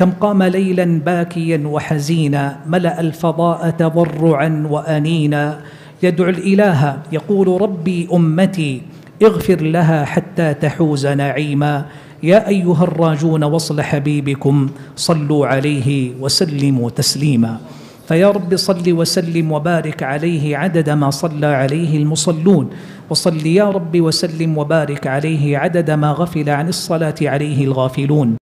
كم قام ليلا باكيا وحزينا ملأ الفضاء تضرعا وأنينا. يدعو الإله يقول ربي أمتي اغفر لها حتى تحوز نعيما. يا أيها الراجون وصل حبيبكم صلوا عليه وسلموا تسليما. فيا رب صل وسلم وبارك عليه عدد ما صلى عليه المصلون. وصل يا رب وسلم وبارك عليه عدد ما غفل عن الصلاة عليه الغافلون.